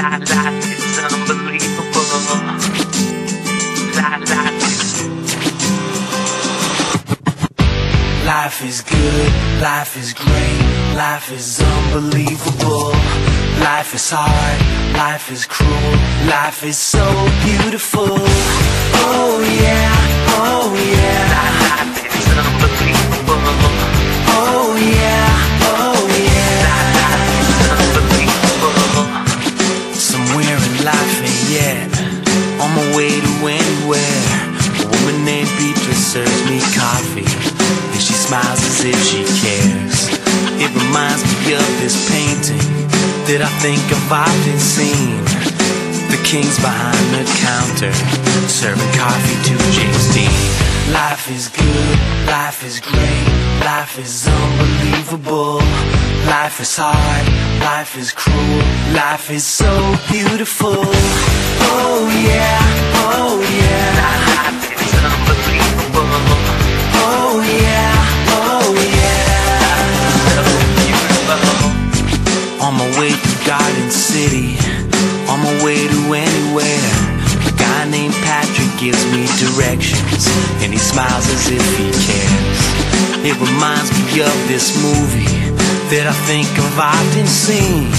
Life is unbelievable. Life is Life is good, life is great, life is unbelievable. Life is hard, life is cruel, life is so beautiful. Oh yeah, serves me coffee, and she smiles as if she cares. It reminds me of this painting that I think I've often seen. The king's behind the counter, serving coffee to James Dean. Life is good, life is great, life is unbelievable. Life is hard, life is cruel, life is so beautiful. Oh yeah, oh yeah, anywhere. A guy named Patrick gives me directions, and he smiles as if he cares. It reminds me of this movie that I think I've often seen.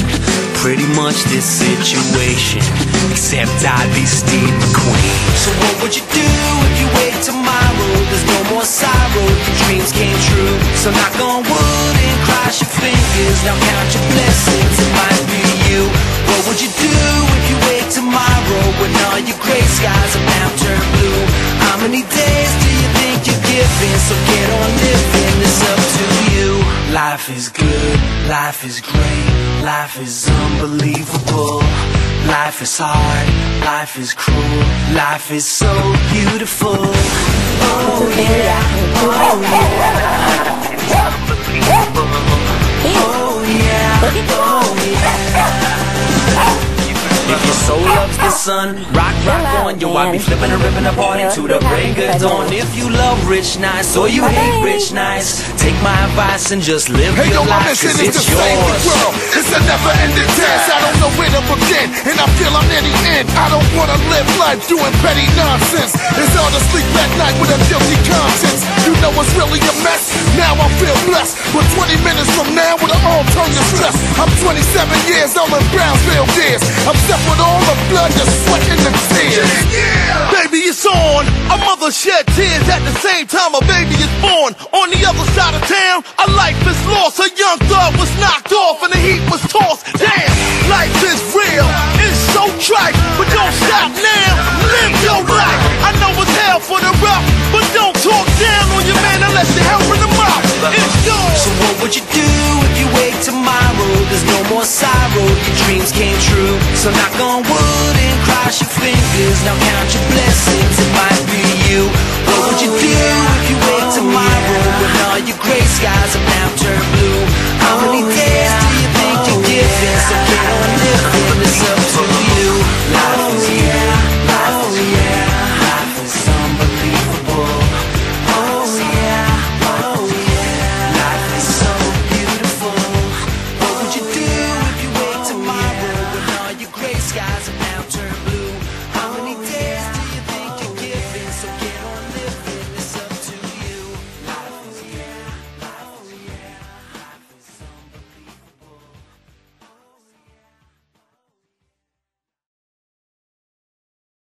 Pretty much this situation, except I'd be Steve McQueen. So what would you do if you wait tomorrow? There's no more sorrow, your dreams came true. So knock on wood and cross your fingers. Now count your blessings, it might be you. What would you do if you wake tomorrow when all your gray skies are now turned blue? How many days do you think you're given? So get on living, it's up to you. Life is good, life is great, life is unbelievable. Life is hard, life is cruel, life is so beautiful. Oh yeah, oh yeah, oh yeah, oh yeah. If your soul loves the sun, rock, rock on. Yo, I be flipping and ripping apart into the break of dawn. If you love rich nice or you hate rich nice, take my advice and just live Hey your yo, my life mission cause is to it's yours. Feel I'm near the end. I don't wanna live life doing petty nonsense. It's hard to sleep at night with a guilty conscience. You know it's really a mess. Now I feel blessed, but 20 minutes from now, with an arm turn to stress. I'm 27 years old in Brownsville years. I'm set with all the blood, the sweat, and the tears. Baby, it's on. A mother shed tears at the same time a baby is born. On the other side of town, a life is lost. A young thug was knocked Live your life. I know it's hell for the rough, but don't talk down on your man unless you're helping. It's. So what would you do if you wake tomorrow? There's no more sorrow. Your dreams came true. So knock on wood and cross your fingers. Now count your blessings. It might be you. What would you do if you wake tomorrow when all your gray skies are now?